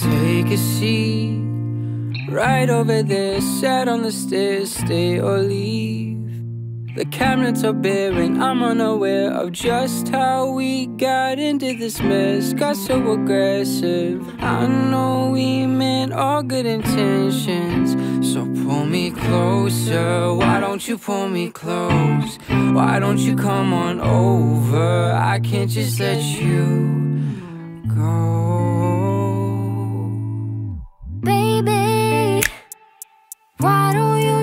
Take a seat right over there. Sat on the stairs, stay or leave. The cabinets are bare and I'm unaware of just how we got into this mess. Got so aggressive. I know we meant all good intentions. So pull me closer. Why don't you pull me close? Why don't you come on over? I can't just let you go.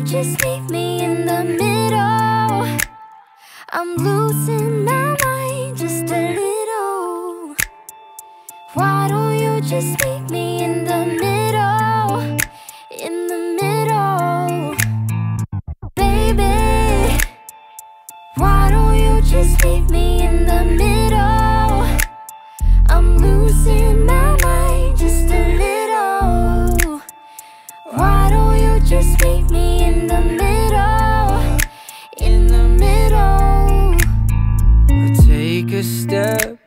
Just leave me in the middle? I'm losing my mind just a little. Why don't you just leave me in the middle? In the middle. Baby, why don't you just leave me in the middle? A step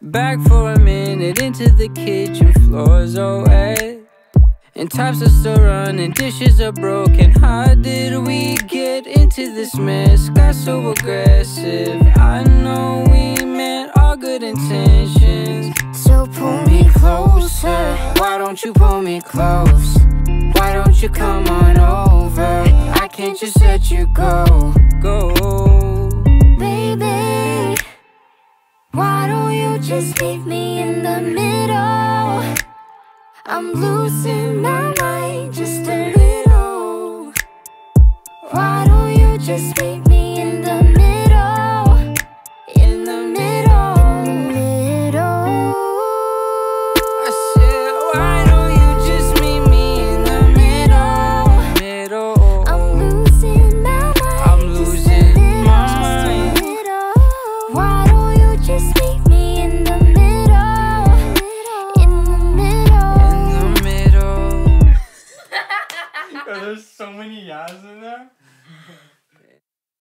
back for a minute into the kitchen floors oh, are wet and taps are still running dishes are broken. How did we get into this mess? Got so aggressive. I know we meant all good intentions. So pull me closer. why don't you pull me close? Why don't you come on over? I can't just let you go. Go just leave me in the middle? I'm losing my mind just a little. Why don't you just leave me Oh, there's so many yas in there.